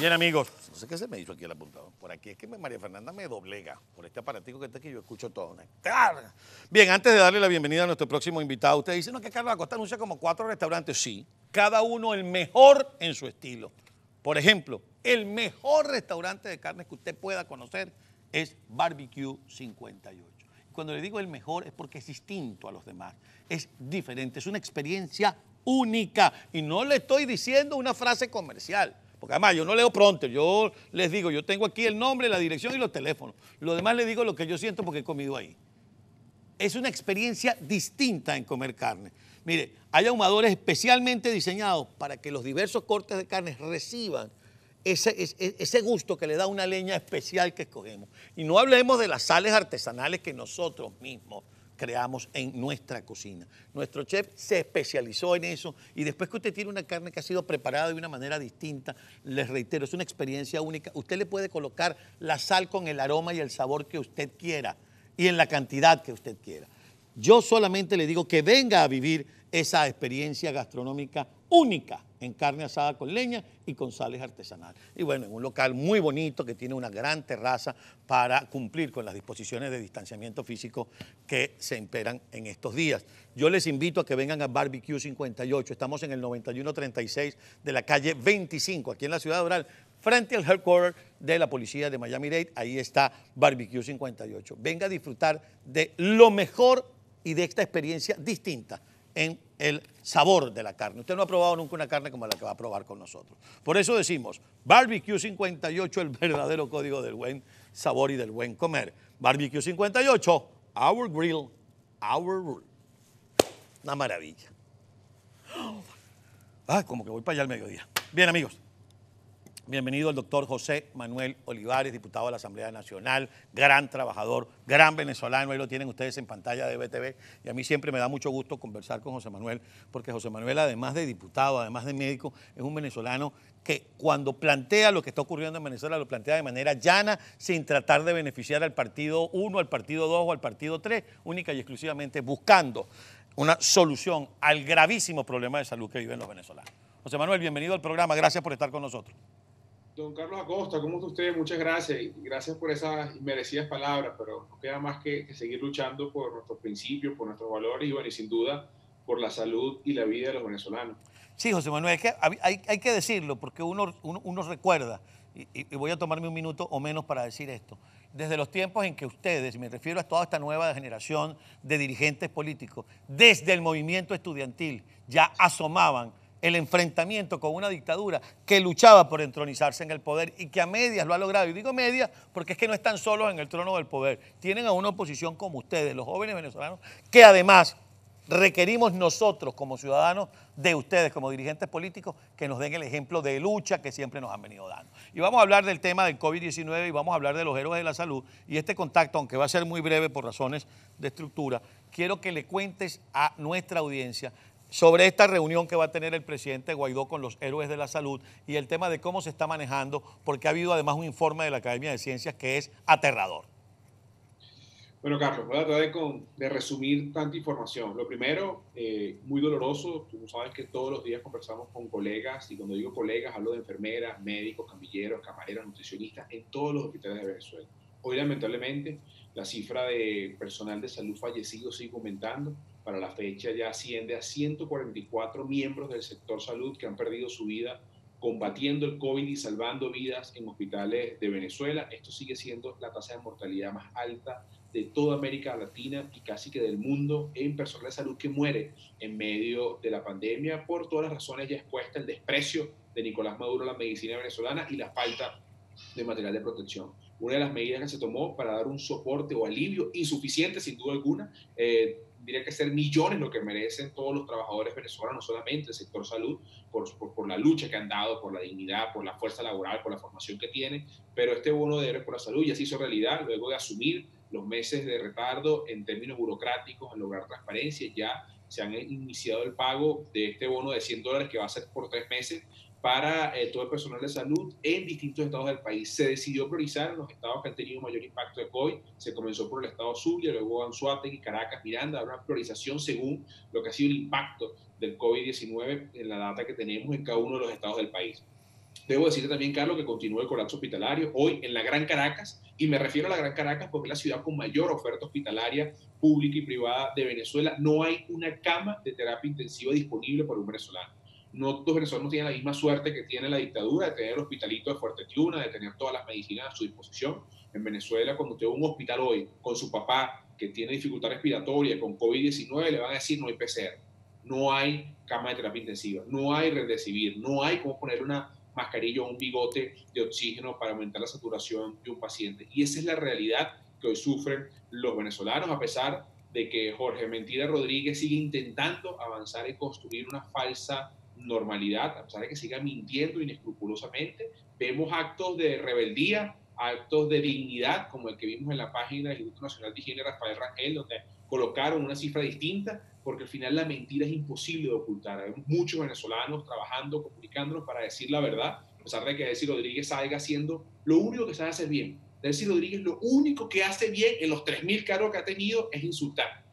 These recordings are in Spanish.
Bien, amigos, no sé qué se me hizo aquí el apuntado. Por aquí es que María Fernanda me doblega por este aparatico que está aquí, yo escucho todo. ¿no? Bien, antes de darle la bienvenida a nuestro próximo invitado, usted dice, no, que Carlos Acosta anuncia como cuatro restaurantes. Sí, cada uno el mejor en su estilo. Por ejemplo, el mejor restaurante de carnes que usted pueda conocer es Barbecue 58. Cuando le digo el mejor es porque es distinto a los demás, es diferente, es una experiencia única. Y no le estoy diciendo una frase comercial. Porque además yo no leo pronto, yo les digo, yo tengo aquí el nombre, la dirección y los teléfonos. Lo demás les digo lo que yo siento porque he comido ahí. Es una experiencia distinta en comer carne. Mire, hay ahumadores especialmente diseñados para que los diversos cortes de carne reciban ese, ese, ese, gusto que le da una leña especial que escogemos. Y no hablemos de las sales artesanales que nosotros mismos creamos en nuestra cocina. Nuestro chef se especializó en eso y después que usted tiene una carne que ha sido preparada de una manera distinta, les reitero, es una experiencia única. Usted le puede colocar la sal con el aroma y el sabor que usted quiera y en la cantidad que usted quiera. Yo solamente le digo que venga a vivir esa experiencia gastronómica única en carne asada con leña y con sales artesanales. Y bueno, en un local muy bonito que tiene una gran terraza para cumplir con las disposiciones de distanciamiento físico que se imperan en estos días. Yo les invito a que vengan a Barbecue 58. Estamos en el 9136 de la calle 25, aquí en la ciudad de Oral, frente al headquarter de la policía de Miami-Dade. Ahí está Barbecue 58. Venga a disfrutar de lo mejor y de esta experiencia distinta en el sabor de la carne. Usted no ha probado nunca una carne como la que va a probar con nosotros. Por eso decimos, Barbecue 58, el verdadero código del buen sabor y del buen comer. Barbecue 58, Our Grill, Our Rule. Una maravilla. Ah, como que voy para allá al mediodía. Bien, amigos. Bienvenido el doctor José Manuel Olivares, diputado de la Asamblea Nacional, gran trabajador, gran venezolano, ahí lo tienen ustedes en pantalla de BTV. Y a mí siempre me da mucho gusto conversar con José Manuel, porque José Manuel, además de diputado, además de médico, es un venezolano que cuando plantea lo que está ocurriendo en Venezuela, lo plantea de manera llana, sin tratar de beneficiar al partido 1, al partido 2 o al partido 3, única y exclusivamente buscando una solución al gravísimo problema de salud que viven los venezolanos. José Manuel, bienvenido al programa, gracias por estar con nosotros. Don Carlos Acosta, ¿cómo está usted? Muchas gracias y gracias por esas merecidas palabras, pero no queda más que, seguir luchando por nuestros principios, por nuestros valores y, bueno, y sin duda por la salud y la vida de los venezolanos. Sí, José Manuel, hay, que decirlo porque uno recuerda, y, y, voy a tomarme un minuto o menos para decir esto, desde los tiempos en que ustedes, me refiero a toda esta nueva generación de dirigentes políticos, desde el movimiento estudiantil ya asomaban el enfrentamiento con una dictadura que luchaba por entronizarse en el poder y que a medias lo ha logrado. Y digo medias porque es que no están solos en el trono del poder. Tienen a una oposición como ustedes, los jóvenes venezolanos, que además requerimos nosotros como ciudadanos de ustedes, como dirigentes políticos, que nos den el ejemplo de lucha que siempre nos han venido dando. Y vamos a hablar del tema del COVID-19 y vamos a hablar de los héroes de la salud. Y este contacto, aunque va a ser muy breve por razones de estructura, quiero que le cuentes a nuestra audiencia sobre esta reunión que va a tener el presidente Guaidó con los héroes de la salud y el tema de cómo se está manejando, porque ha habido además un informe de la Academia de Ciencias que es aterrador. Bueno, Carlos, voy a tratar de, resumir tanta información. Lo primero, eh, muy doloroso, tú sabes que todos los días conversamos con colegas, y cuando digo colegas hablo de enfermeras, médicos, camilleros, camareros, nutricionistas en todos los hospitales de Venezuela. Hoy, lamentablemente, la cifra de personal de salud fallecido sigue aumentando. Para la fecha ya asciende a 144 miembros del sector salud que han perdido su vida combatiendo el COVID y salvando vidas en hospitales de Venezuela. Esto sigue siendo la tasa de mortalidad más alta de toda América Latina y casi que del mundo en personal de salud que muere en medio de la pandemia por todas las razones ya expuestas, el desprecio de Nicolás Maduro a la medicina venezolana y la falta de material de protección. Una de las medidas que se tomó para dar un soporte o alivio insuficiente, sin duda alguna, eh, diría que ser millones lo que merecen todos los trabajadores venezolanos, no solamente el sector salud, por, por, por, la lucha que han dado, por la dignidad, por la fuerza laboral, por la formación que tienen, pero este bono de héroes por la salud ya se hizo realidad luego de asumir los meses de retardo en términos burocráticos, en lograr transparencia, ya se han iniciado el pago de este bono de 100 dólares que va a ser por tres meses para eh, todo el personal de salud en distintos estados del país. Se decidió priorizar en los estados que han tenido mayor impacto de COVID. Se comenzó por el estado Zulia, luego Anzuategui, Caracas, Miranda. Habrá una priorización según lo que ha sido el impacto del COVID-19 en la data que tenemos en cada uno de los estados del país. Debo decirte también, Carlos, que continúa el colapso hospitalario hoy en la Gran Caracas, y me refiero a la Gran Caracas porque es la ciudad con mayor oferta hospitalaria pública y privada de Venezuela. No hay una cama de terapia intensiva disponible para un venezolano. No todos venezolanos tienen la misma suerte que tiene la dictadura de tener el hospitalito de Fuerte Tiuna, de tener todas las medicinas a su disposición. En Venezuela, cuando usted va a un hospital hoy con su papá que tiene dificultad respiratoria, con COVID-19, le van a decir no hay PCR, no hay cama de terapia intensiva, no hay Remdesivir, no hay cómo poner una mascarilla o un bigote de oxígeno para aumentar la saturación de un paciente. Y esa es la realidad que hoy sufren los venezolanos, a pesar de que Jorge Mentira Rodríguez sigue intentando avanzar y construir una falsa normalidad, a pesar de que siga mintiendo inescrupulosamente. Vemos actos de rebeldía, actos de dignidad, como el que vimos en la página del Instituto Nacional de Higiene Rafael Rangel, donde colocaron una cifra distinta, porque al final la mentira es imposible de ocultar. Hay muchos venezolanos trabajando, comunicándonos para decir la verdad, a pesar de que Delcy Rodríguez salga haciendo lo único que sabe hacer bien. Delcy Rodríguez lo único que hace bien en los 3.000 cargos que ha tenido es insultar.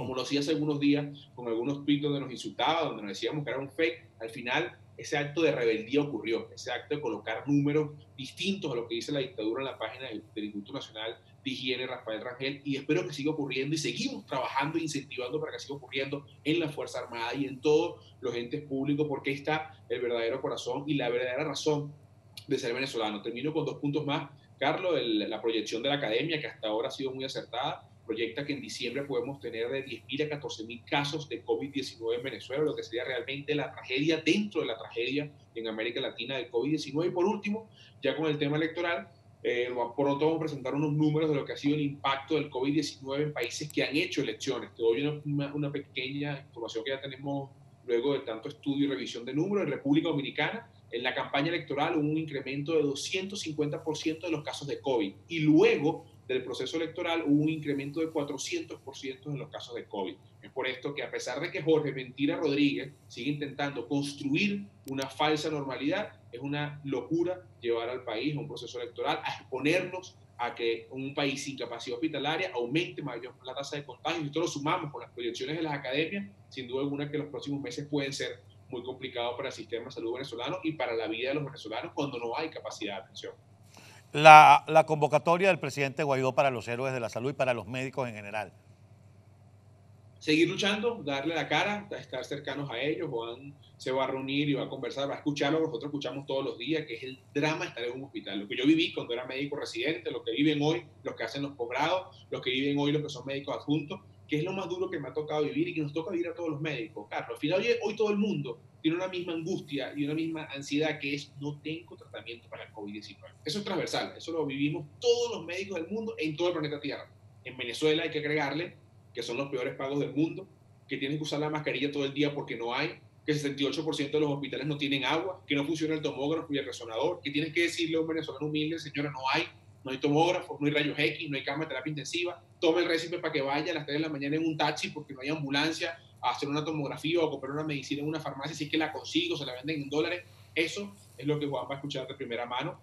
Como lo hacía hace algunos días con algunos tweets donde nos insultaba, donde nos decíamos que era un fake, al final ese acto de rebeldía ocurrió, ese acto de colocar números distintos a lo que dice la dictadura en la página del, Instituto Nacional de Higiene Rafael Rangel y espero que siga ocurriendo y seguimos trabajando e incentivando para que siga ocurriendo en la Fuerza Armada y en todos los entes públicos porque está el verdadero corazón y la verdadera razón de ser venezolano. Termino con dos puntos más. Carlos, la proyección de la academia que hasta ahora ha sido muy acertada proyecta que en diciembre podemos tener de 10.000 a 14.000 casos de COVID-19 en Venezuela, lo que sería realmente la tragedia dentro de la tragedia en América Latina del COVID-19. Y por último, ya con el tema electoral, eh, pronto vamos a presentar unos números de lo que ha sido el impacto del COVID-19 en países que han hecho elecciones. Te doy una, una, pequeña información que ya tenemos luego de tanto estudio y revisión de números. En República Dominicana, en la campaña electoral hubo un incremento de 250% de los casos de COVID. Y luego del proceso electoral hubo un incremento de 400% en los casos de COVID. Es por esto que a pesar de que Jorge Mentira Rodríguez sigue intentando construir una falsa normalidad, es una locura llevar al país a un proceso electoral, a exponernos a que un país sin capacidad hospitalaria aumente mayor la tasa de contagio. Y esto lo sumamos con las proyecciones de las academias, sin duda alguna que los próximos meses pueden ser muy complicados para el sistema de salud venezolano y para la vida de los venezolanos cuando no hay capacidad de atención la, convocatoria del presidente Guaidó para los héroes de la salud y para los médicos en general? Seguir luchando, darle la cara, estar cercanos a ellos. Juan se va a reunir y va a conversar, va a escuchar lo que nosotros escuchamos todos los días, que es el drama estar en un hospital. Lo que yo viví cuando era médico residente, lo que viven hoy los que hacen los posgrados, los que viven hoy los que son médicos adjuntos, que es lo más duro que me ha tocado vivir y que nos toca vivir a todos los médicos. Carlos, al final hoy todo el mundo tiene una misma angustia y una misma ansiedad que es no tengo tratamiento para el COVID-19. Eso es transversal, eso lo vivimos todos los médicos del mundo en todo el planeta Tierra. En Venezuela hay que agregarle que son los peores pagos del mundo, que tienes que usar la mascarilla todo el día porque no hay, que el 68% de los hospitales no tienen agua, que no funciona el tomógrafo y el resonador, que tienes que decirle a un venezolano humilde, señora, no hay, no hay tomógrafo, no hay rayos X, no hay cama de terapia intensiva, tome el récipe para que vaya a las 3 de la mañana en un taxi porque no hay ambulancia, a hacer una tomografía o comprar una medicina en una farmacia si es que la consigo, se la venden en dólares. Eso es lo que Juan va a escuchar de primera mano,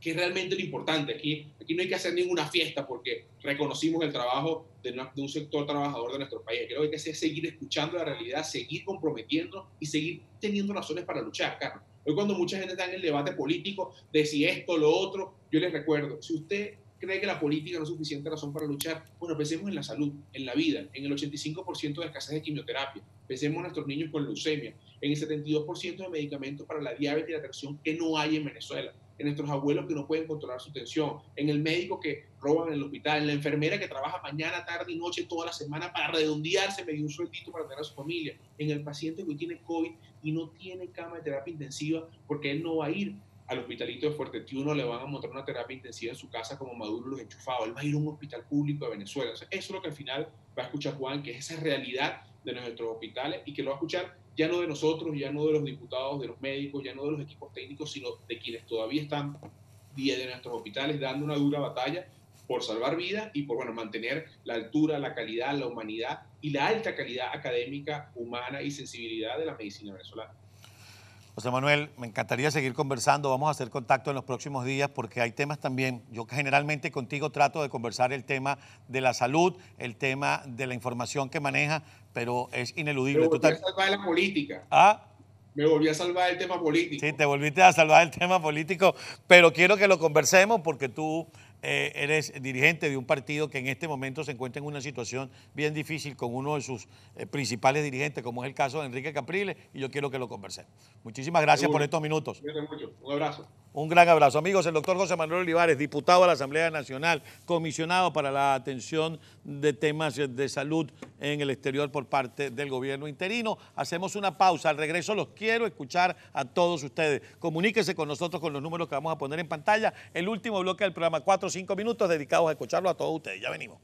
que es realmente lo importante. Aquí, aquí no hay que hacer ninguna fiesta porque reconocimos el trabajo de, de un sector trabajador de nuestro país. Creo que hay que seguir escuchando la realidad, seguir comprometiendo y seguir teniendo razones para luchar, Carlos. Hoy cuando mucha gente está en el debate político de si esto, lo otro, yo les recuerdo, si usted cree que la política no es suficiente razón para luchar, bueno, pensemos en la salud, en la vida, en el 85% de escasez de quimioterapia, pensemos en nuestros niños con leucemia, en el 72% de medicamentos para la diabetes y la tensión que no hay en Venezuela, en nuestros abuelos que no pueden controlar su tensión, en el médico que roban en el hospital, la enfermera que trabaja mañana, tarde y noche toda la semana para redondearse medio un sueldito para tener a su familia, en el paciente que tiene COVID y no tiene cama de terapia intensiva porque él no va a ir al hospitalito de Fuerte Tiuno le van a montar una terapia intensiva en su casa como Maduro los enchufados. Él va a ir a un hospital público de Venezuela. eso es lo que al final va a escuchar Juan, que es esa realidad de nuestros hospitales y que lo va a escuchar ya no de nosotros, ya no de los diputados, de los médicos, ya no de los equipos técnicos, sino de quienes todavía están día de nuestros hospitales dando una dura batalla por salvar vidas y por bueno, mantener la altura, la calidad, la humanidad y la alta calidad académica, humana y sensibilidad de la medicina venezolana. José Manuel, me encantaría seguir conversando, vamos a hacer contacto en los próximos días porque hay temas también, yo generalmente contigo trato de conversar el tema de la salud, el tema de la información que maneja, pero es ineludible. Pero Tú la política. ¿Ah? Me volví a salvar el tema político. Sí, te volviste a salvar el tema político, pero quiero que lo conversemos porque tú eh, eres dirigente de un partido que en este momento se encuentra en una situación bien difícil con uno de sus eh, principales dirigentes, como es el caso de Enrique Capriles, y yo quiero que lo conversemos. Muchísimas gracias por estos minutos. Mucho. Un abrazo. Un gran abrazo. Amigos, el doctor José Manuel Olivares, diputado de la Asamblea Nacional, comisionado para la atención de temas de salud en el exterior por parte del gobierno interino. Hacemos una pausa. Al regreso los quiero escuchar a todos ustedes. Comuníquese con nosotros con los números que vamos a poner en pantalla. El último bloque del programa, cuatro o cinco minutos dedicados a escucharlo a todos ustedes. Ya venimos.